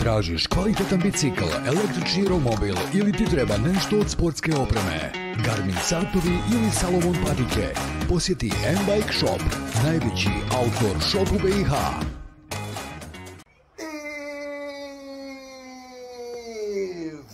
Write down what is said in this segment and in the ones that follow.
Tražiš kvalitetan bicikl, električni romobil ili ti treba nešto od sportske opreme? Garmin satovi ili Salomon patike? Posjeti M-Bike Shop, najveći outdoor shop u BiH.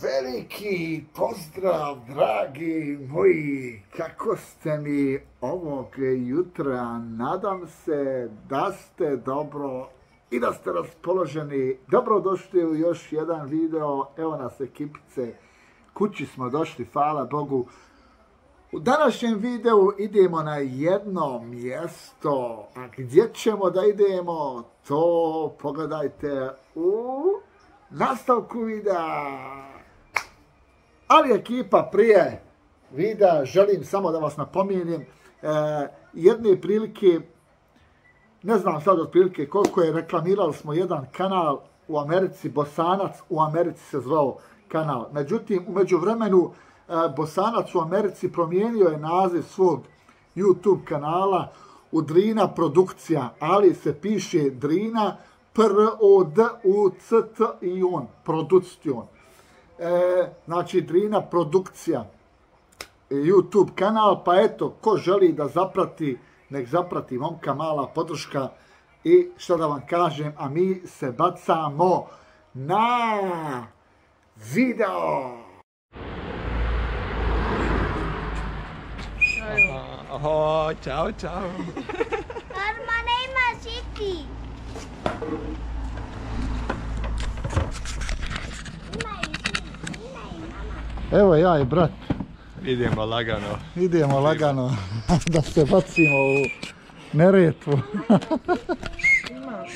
Veliki pozdrav, dragi moji, kako ste mi ovog jutra, nadam se da ste dobro i da ste raspoloženi. Dobrodošli u još jedan video, evo nas ekipice, kući smo došli, hvala Bogu. U današnjem videu idemo na jedno mjesto, a gdje ćemo da idemo, to pogledajte u nastavku videa. Ali ekipa prije videa želim samo da vas napominjem e, jedne prilike, ne znam sad otprilike koliko je, reklamirali smo jedan kanal u Americi, Bosanac u Americi se zvao kanal. Međutim, u međuvremenu e, Bosanac u Americi promijenio je naziv svog YouTube kanala u Drina produkcija, ali se piše Drina P-R-O-D-U-C-T-I-on, produkcijon. E, znači Drina produkcija, YouTube kanal, pa eto, ko želi da zaprati, nek zaprati momka mala podrška i što da vam kažem, a mi se bacamo na video. O, čao, čao. Norma nema siti. Ima i sin, ima i mama. Evo ja i brat, Idemo lagano. idemo lagano da se bacimo u neretvu.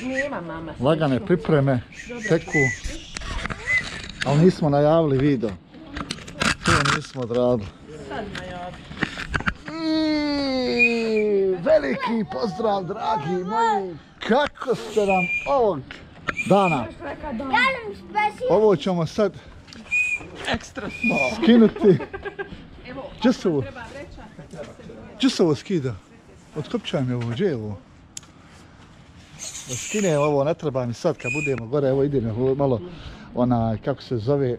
Nema mama. Lagane pripreme, teku, ali nismo najavili video. To nismo odradili. Sad. I veliki pozdrav, dragi moji. Kako ste nam ovog dana? Ovo ćemo sad Ekstra skinuti. Gdje se ovo? Gdje se ovo skida? Otkopčaj mi ovo, gdje je ovo? Da ovo, ne treba mi sad kad budemo gore, evo idemo malo, ona, kako se zove,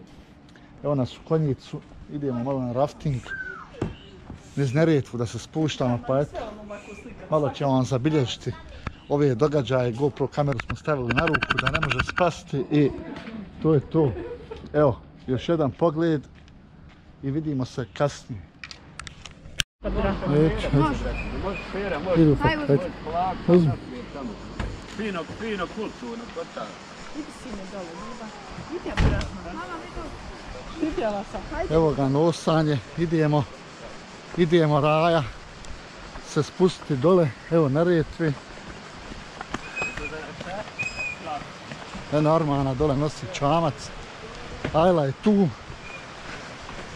evo nas u konjicu, idemo malo na rafting, niz Neretvu da se spuštamo, pa eto, malo ćemo vam zabilježiti ove događaje, GoPro kameru smo stavili na ruku da ne može spasti i to je to. Evo, još jedan pogled i vidimo se kasnije. Neću, idu pa, ajde. Uzmi. Fino, fino, kulturno, obratno. Mama, sam. Hajde. Evo ga nosanje, idemo, idemo raja se spustiti dole, evo na retvi. E, Normana dole nosi čamac, Ajla je tu.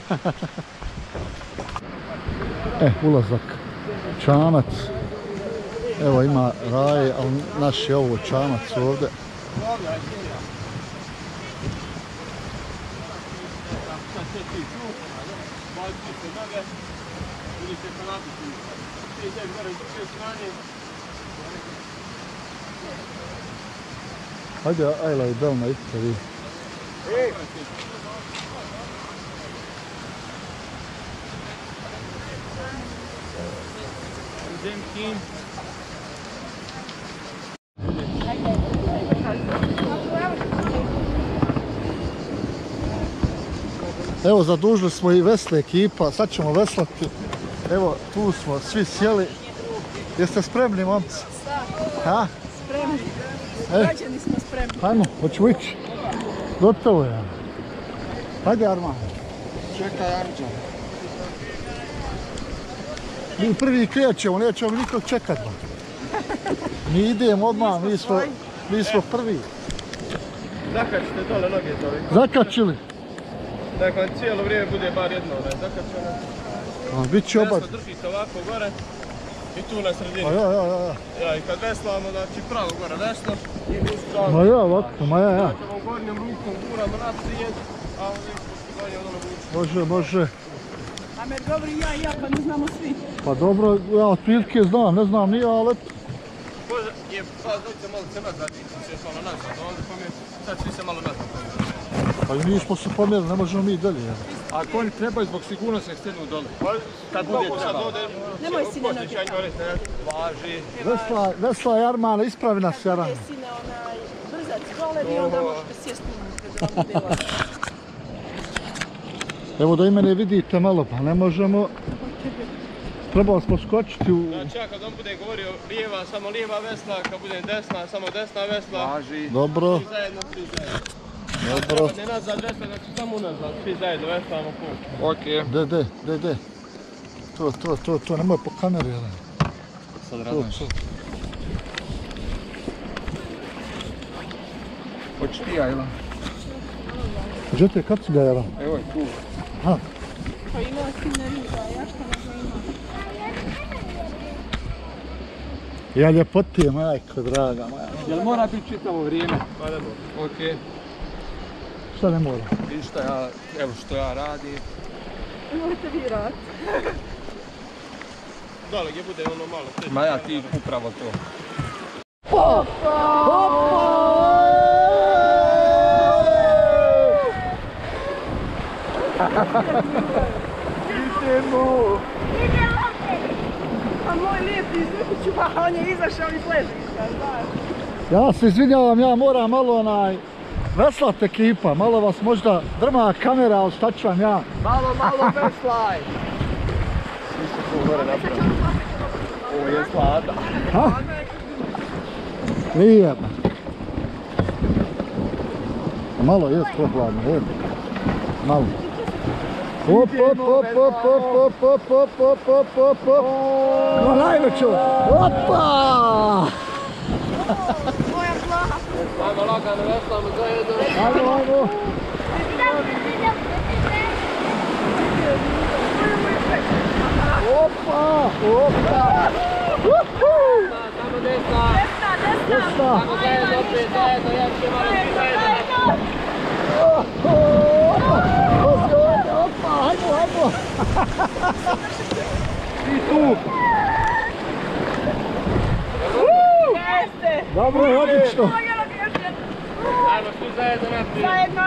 e, ulazak, čamac. Evo ima raje, ali naš je ovo čamac ovdje. Hajde, Ajla i Belma, idite vi. Evo, zadužili smo i vesle ekipa, sad ćemo veslati. Evo, tu smo svi sjeli. Jeste spremni, momci? Ha? Spremni. E. Građani smo spremni. Hajmo, hoćemo ići. Gotovo je. Hajde, Arman. Čekaj, Arđan. Mi prvi krećemo, nećemo nikog čekat. ba. Mi idemo odmah, mi smo, mi smo prvi. Zakačite dole noge dole. Zakačili. Dakle, cijelo vrijeme bude bar jedno, onaj, zakačeno. A, bit će oba. Veslo držite ovako gore i tu na sredini. Ma ja, ja, ja, ja. Ja, i kad veslamo, znači pravo gore desno i mi Ma ja, ovako, ma ja, ja. Ćemo gornjom rukom guramo naprijed, a ovdje donje dole vučemo. Može, može. Amer, dobro i ja i ja, pa ne znamo svi. Pa dobro, ja otprilike znam, ne znam nije, ali eto. Može, je sad dođe malo se nazad, ti se malo nazad, onda pomjer, sad svi se malo nazad. Pa i mi smo se pomjerili, ne možemo mi i dalje. jel? A konji trebaju zbog sigurnosti nek stenu dole. Kad bude sad ovdje, Nemoj si ne noge Važi. Vesla, Vesla Jarmana, ispravi nas Jarana. Ide si na onaj brzac dole i onda možete sjesti unutra da vam bude lakše. Evo da i mene vidite malo, pa ne možemo. Trebalo smo skočiti u... Znači ja kad on bude govorio lijeva, samo lijeva vesla, kad bude desna, samo desna vesla. Važi. Dobro, Svi zajedno, svi zajedno. dobro. Ne nazad vesla, znači samo unazad, svi zajedno veslamo put. Okej. De, de, de, de. To, to, to, to, nemoj po kameri, jel? Sad to. Hoćeš ti ja, Ilan? Gdje te kaciga, jel? Evo je tu. Ha, Pa ima sine riba, ja što ne ima. ja ljepotije, majko, draga moja. Jel mora biti čitavo vrijeme? Pa ne mora. Okej. Šta ne mora? Vidiš šta ja, evo što ja radim. Možete vi rad. Dole gdje bude ono malo. Ma ja ti upravo to. A moj lijepi izvuću, pa on je izašao iz ležišta, znaš. Ja se izvinjavam, ja moram malo onaj... Veslat ekipa, malo vas možda drma kamera, ali šta ću vam ja? Malo, malo veslaj. Svi su tu gore napravili. Ovo je slada. Ha? Lijepo. Malo je prokladno, je. Malo. Op, op, op, op, op, op, op, op, op, op, op, op. No najveću. Opa! Moja plaha. Ajmo lagano veslamo zajedno. Ajmo, ajmo. Opa, opa. Uhu! Samo desna. Desna, desna. Desna. Ajmo zajedno opet, zajedno, ja ću malo I tu. Dobro, odlično. Ajmo, svi zajedno naprijed. Zajedno.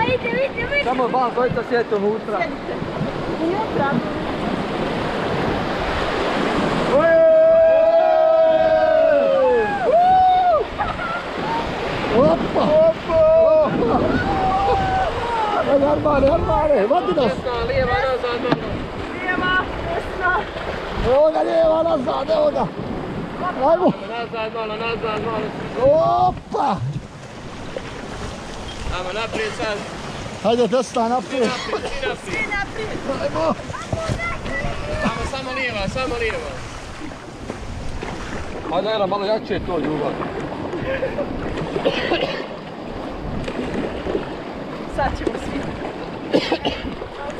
Vidite, vidite, vidite. Samo vas, dojca sjedite unutra. Sjedite. Unutra. Armane, Armane, vadi nas! Lijeva, nazad, malo. Lijeva, desna. Evo ga lijeva nazad, evo ga! Ajmo! Nazad, malo, nazad, malo. Opa! Ajmo naprijed sad. Hajde desna naprijed. Naprijed, svi naprijed. Svi naprijed. Ajmo! Ajmo samo lijeva, samo lijeva. Ajde, Ela, malo jače to, ljubav sad ćemo svi.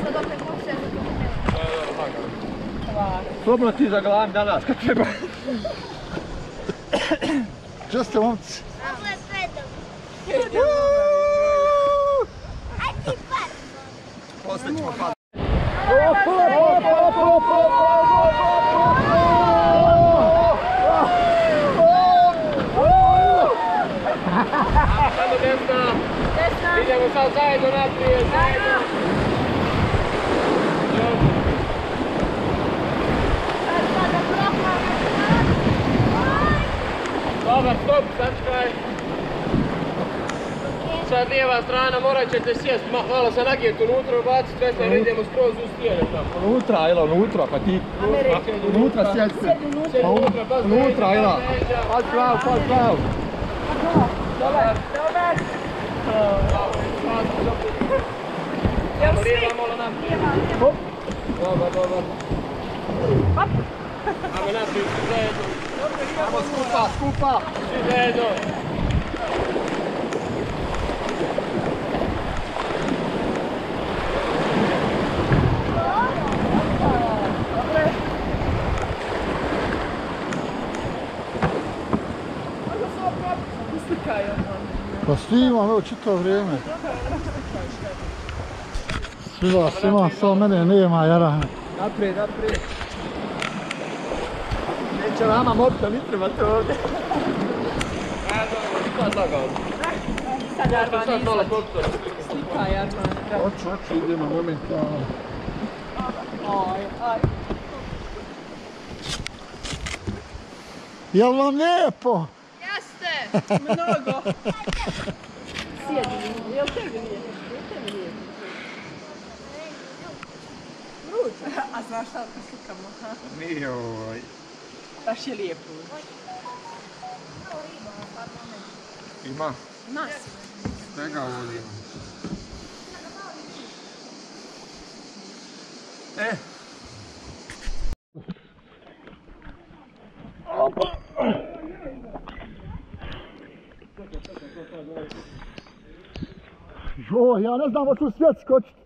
Sad opet kuće, Slobno ti zaglavim danas kad treba. Čo ste momci? Ovo je pedom. Ajde, pa! Posle ćemo zajedno naprijed, zajedno. Dobar, stop, sačekaj. Sad lijeva strana, morat ćete sjest, ma- malo se nagijeti unutra, ubaciti sve se, idemo skroz u stijene tamo. Unutra, Ajla, unutra, pa ti unutra sjedi. Sjedi unutra. Unutra, pas Unutra, Ajla. Pas glavu, pas glavu. Dobar, dobar. Jel svi? Hop. Dobar, dobar. Hop. Ajmo nas biti svi zajedno. Ajmo skupa, skupa. Svi zajedno. Pa svi imam, evo, čitao vrijeme. Svi vas ima, samo mene nema, Jarane. Naprijed, naprijed. će nama mobitel, ne treba to ovdje. Sad lagao. Sad Arman mobitel. Slikaj Arman. Hoću, hoću, idemo momentalno. Aj, aj. Jel vam lijepo? Jeste! Mnogo! Sjedi, jel tebi nije? Jel tebi nije? Vruće. A znaš šta da slikamo? ha? Nije ovaj. Baš je lijepo. Ima. Nas. Svega ovdje ima. E, Jo, ja ne znam hoću svijet skočiti.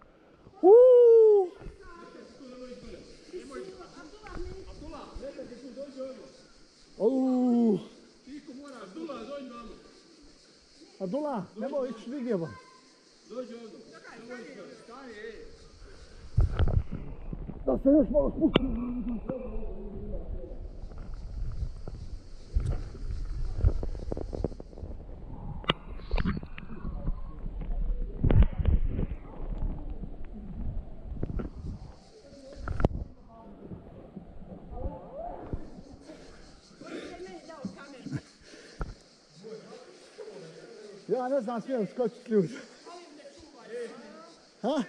Abdullah, nemoj ići nigdje van. Da se još malo spustim. Ja ne znam smijem skočiti ljudi. Ha?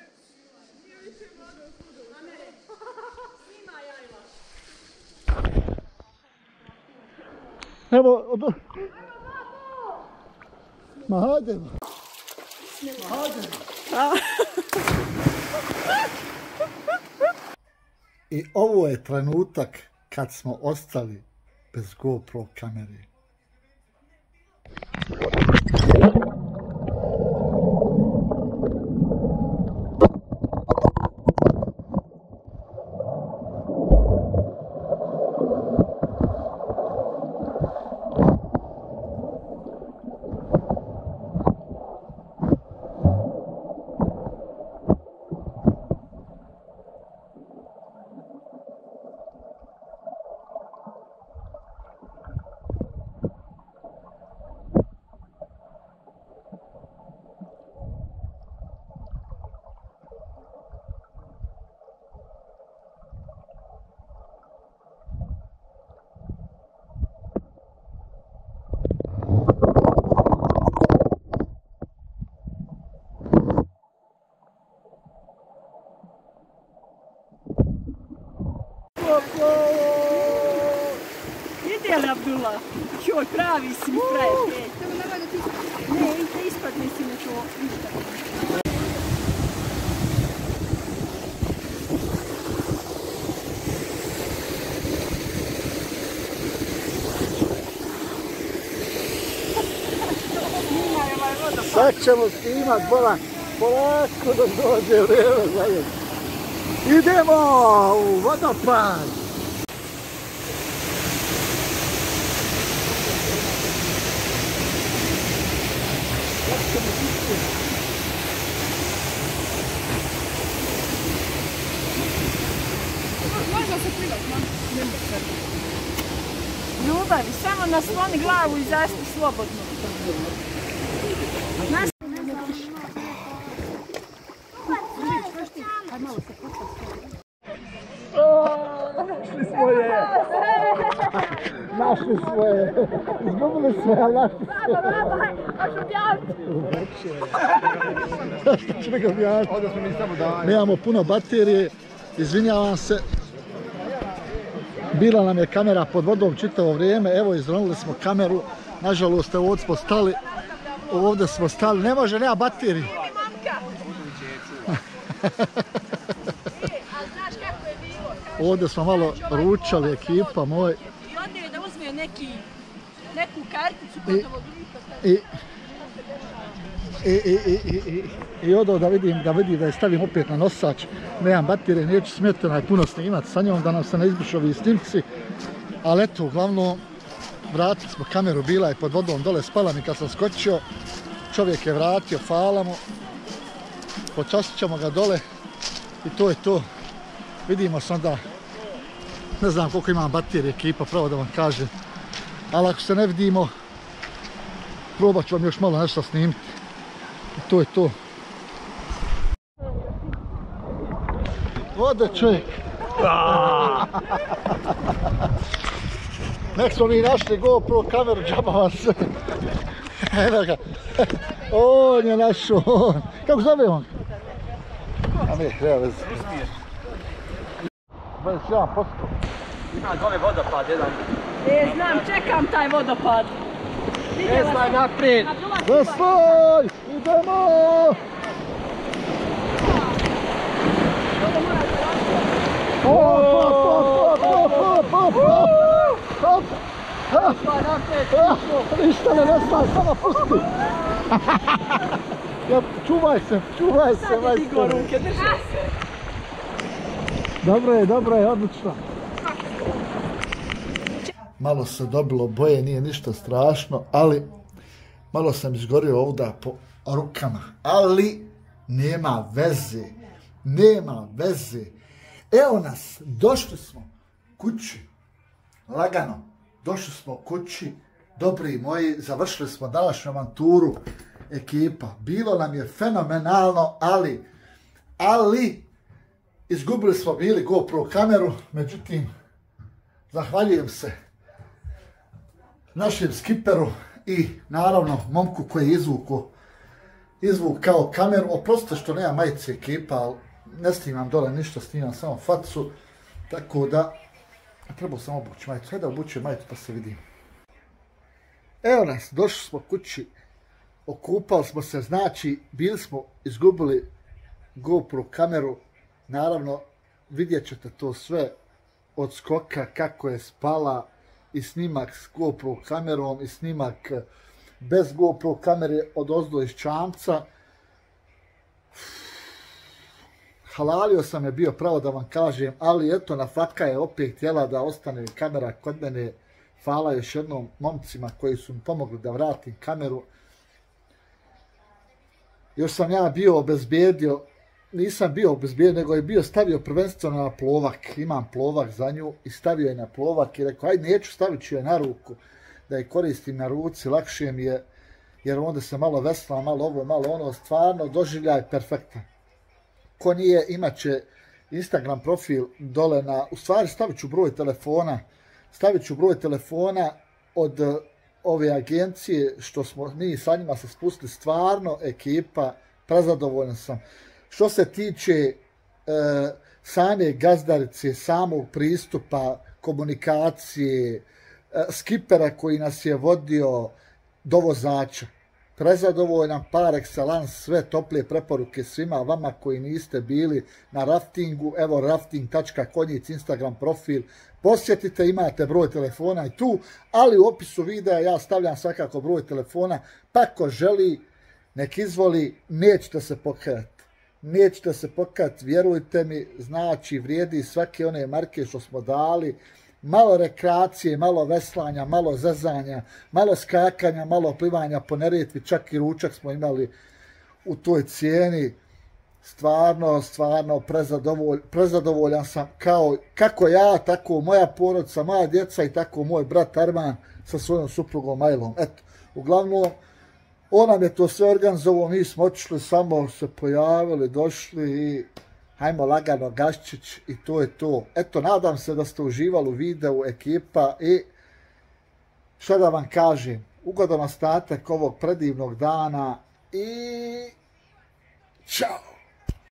Evo, od... Ma hajde. Ma hajde. I ovo je trenutak kad smo ostali bez GoPro kamere. Pravi si mi frajer. Ne, ide ispadne si na to. Sad ćemo snimat, bola, polako da dođe vreme za. Idemo u vodopad. Samo nasloni glavu i zaspi slobodno. Našli svoje. Izgubili sve, ali našli svoje. Što ću nego objaviti? ovdje smo mi samo dali. Nemamo puno baterije, izvinjavam se. Bila nam je kamera pod vodom čitavo vrijeme, evo izronili smo kameru. Nažalost, evo ovdje smo stali, ovdje smo stali, ne može, nema baterije. Ovdje smo malo ručali, ekipa moj. I odnio je da uzme neki, neku karticu, i, i, i, i, i, i odo da vidim, da vidim da je stavim opet na nosač, nemam baterije, neću smjeti onaj puno snimat sa njom, da nam se ne izbrišu ovi snimci. Ali eto, uglavnom, vratili smo kameru, bila je pod vodom dole, spala mi kad sam skočio. Čovjek je vratio, hvala mu. Počastit ćemo ga dole i to je to. Vidimo se onda Ne znam koliko imam baterije ekipa, pravo da vam kažem. Ali ako se ne vidimo, probat ću vam još malo nešto snimiti. I to je to. Ode čovjek. Nek smo mi našli GoPro kameru, džaba vam sve. Evo ga. On je našao. on. Kako zove on? A ne, nema veze. 21%. Ima dole vodopad jedan. E, znam, čekam taj vodopad. Veslaj naprijed. Veslaj! Idemo! Hop, hop, hop, hop, hop, hop, hop, hop. Ah, Ništa ne Veslaj, samo pusti. Ja, čuvaj se, čuvaj se, Sad je majstore. ruke, drže se. Dobro je, dobro je, odlično. Malo se dobilo boje, nije ništa strašno, ali malo sam izgorio ovdje po rukama. Ali nema veze, nema veze. Evo nas, došli smo kući, lagano, došli smo kući, dobri moji, završili smo današnju avanturu ekipa. Bilo nam je fenomenalno, ali, ali, Izgubili smo bili GoPro kameru, međutim, zahvaljujem se našem skiperu i naravno momku koji je izvuko, izvukao kameru. Oprostite što nema majice ekipa, ali ne snimam dole ništa, snimam samo facu, tako da trebao sam obući majicu. Hajde obućujem majicu pa se vidim. Evo nas, došli smo kući, okupali smo se, znači bili smo izgubili GoPro kameru, Naravno, vidjet ćete to sve od skoka, kako je spala i snimak s GoPro kamerom i snimak bez GoPro kamere od ozdo iz čamca. Halalio sam je bio pravo da vam kažem, ali eto, na fatka je opet htjela da ostane kamera kod mene. Hvala još jednom momcima koji su mi pomogli da vratim kameru. Još sam ja bio obezbijedio nisam bio obezbijen, nego je bio stavio prvenstveno na plovak. Imam plovak za nju i stavio je na plovak i rekao, aj neću, stavit ću je na ruku, da je koristim na ruci, lakše mi je, jer onda se malo vesla, malo ovo, malo ono, stvarno doživljaj perfektan. Ko nije, imat će Instagram profil dole na, u stvari stavit ću broj telefona, stavit ću broj telefona od eh, ove agencije što smo mi sa njima se spustili, stvarno ekipa, prezadovoljan sam. Što se tiče e, same gazdarice, samog pristupa, komunikacije, e, skipera koji nas je vodio do vozača, prezadovoljan par excellence, sve tople preporuke svima vama koji niste bili na raftingu, evo rafting.konjic Instagram profil, posjetite, imate broj telefona i tu, ali u opisu videa ja stavljam svakako broj telefona, pa ko želi, nek izvoli, nećete se pokajati nećete se pokat, vjerujte mi, znači vrijedi svake one marke što smo dali, malo rekreacije, malo veslanja, malo zezanja, malo skakanja, malo plivanja po neretvi, čak i ručak smo imali u toj cijeni. Stvarno, stvarno prezadovolj, prezadovoljan sam kao, kako ja, tako moja porodica, moja djeca i tako moj brat Arman sa svojom suprugom Majlom. Eto, uglavnom, on nam je to sve organizovao, mi smo otišli, samo se pojavili, došli i hajmo lagano Gaščić i to je to. Eto, nadam se da ste uživali u videu ekipa i šta da vam kažem, ugodan ostatak ovog predivnog dana i čao!